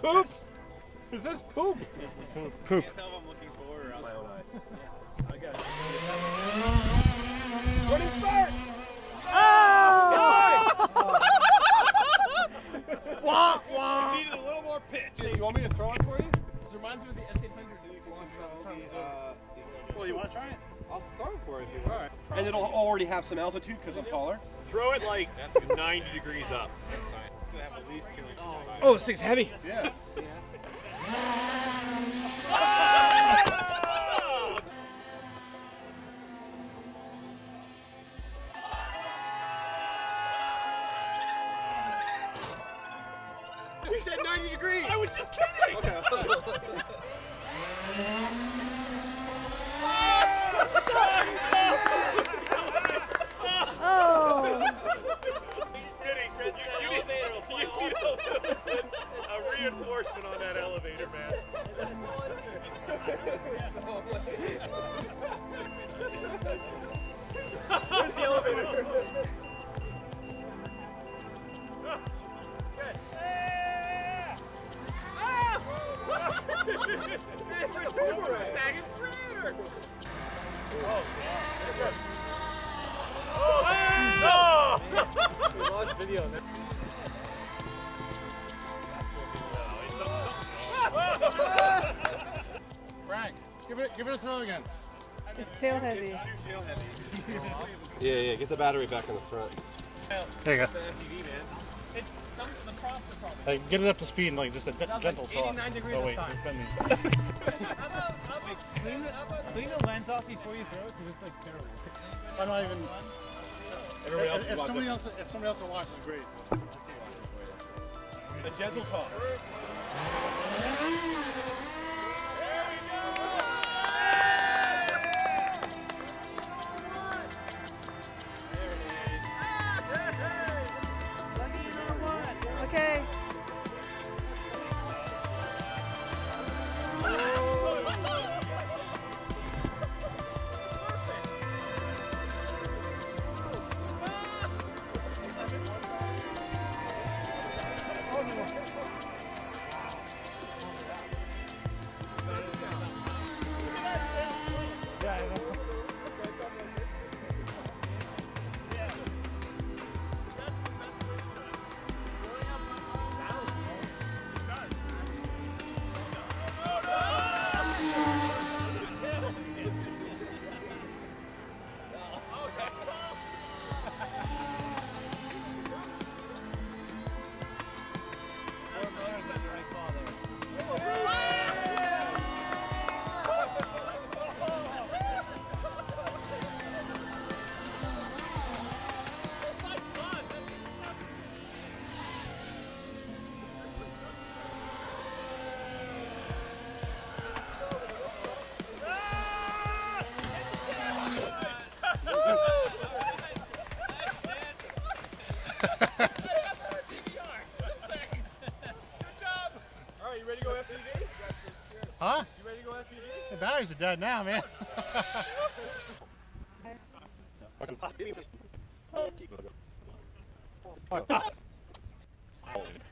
Poop! Is this poop? Poop. Running start! Wah, wah. Needed a little more pitch. You want me to throw it for you? This reminds me of the S800. Uh, well, you want to try it? I'll throw it for you if you want. All right. And it'll already have some altitude because I'm taller. Throw it like 90 degrees up. It's gonna have at least two inches. Oh, this thing's heavy. Yeah. You said 90 degrees. I was just kidding. Okay. Where's the elevator? Oh! Frank, give it, give it a throw again. It's tail heavy. Yeah, yeah, get the battery back in the front. There you go. It's some the props the problem. Hey, get it up to speed and like just a gentle toss. 89 degrees oh of wait, time. it's bending. How about, how about clean, the, clean the lens off before you throw it? Because it's like terrible. I'm not even. Everybody else if, if somebody else, if somebody else will watch, it's great. A gentle toss. Huh? You ready to go FPV? The batteries are dead now, man. Okay.